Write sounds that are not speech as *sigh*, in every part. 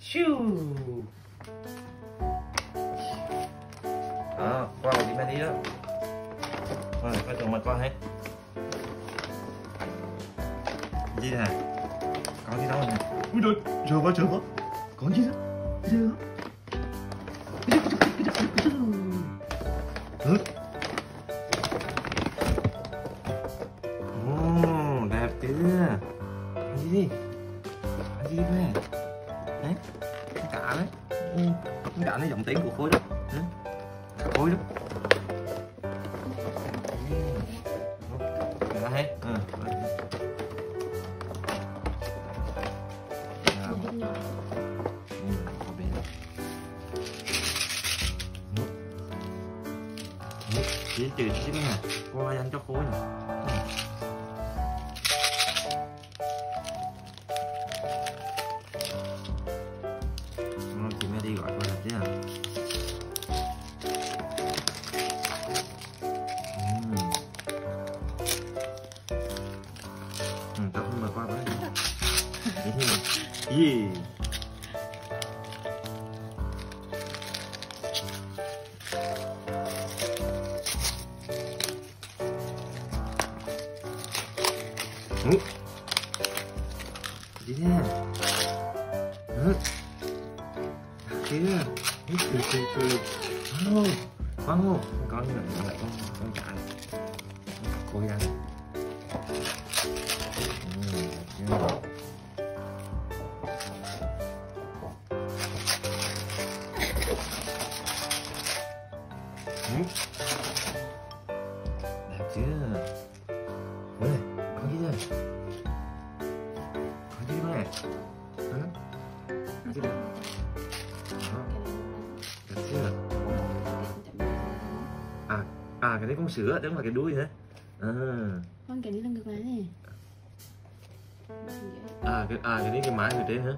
Shoo. Đó, qua một chị đi đó. Rồi, coi chồng mặt qua hết Gì nè Có gì đâu nè Ui trời, chờ quá, chờ quá. Có gì đó? Cái đó cả nó giọng tiếng của khối đó. Ừ. Khối đó Cả hết ừ. Có bên Chỉ trừ chút xíu nè Qua dành cho khối nè. Ừ. Yeah. Ừ. Gì nè Ừ. Kia Hít từ từ từ Wow Wow Con này là con con chạy Cô ăn Ừ, Đẹp chưa? Ôi, có gì đây? Có gì đây? Hả? Có gì đây? Đó, đẹp chưa? À, à cái đấy con sữa, đấy phải cái đuôi hả? À, Con cái này là ngược lại này à cái à cái đấy cái mái người trên hả?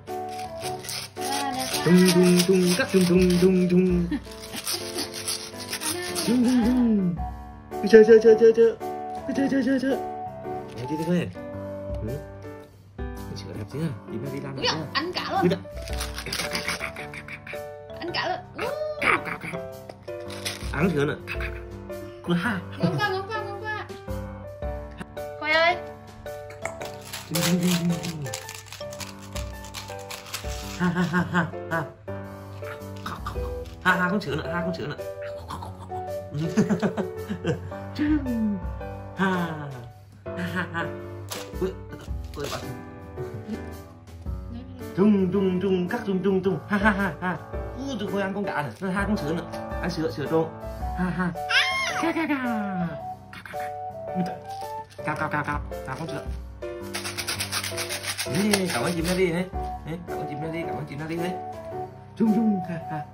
Tung tung tung cắt tung tung tung tung *laughs* chơi chơi chơi chơi. Chơi chơi chơi chơi. Nghe đi đi về. Ừ. Sữa đẹp chưa? Đi ra đi làm chưa? dồi, ăn cả Đi luôn đã. Ăn cả luôn Ừ. Ăn sữa nữa. Quá ngon quá ngon quá Khoai ơi Tung tung tung tung tung. Ha ha ha ha ha. Ha ha con sữa nữa, ha con sữa nữa. *laughs* ha ha ha. Ui, ui bạn. Tung tung tung cắt trung trung trung Ha ha ha ha. Ui tụi khôi ăn con gà này, nó ha con sữa nữa. Ăn sữa sữa trộn. Ha ha. Ca ca ca. Cao cao cao cao, cao con sữa. Đi, cảm ơn chim nó đi đấy. Cảm ơn chim nó đi, cảm ơn chim nó đi đấy. trung trung ha ha.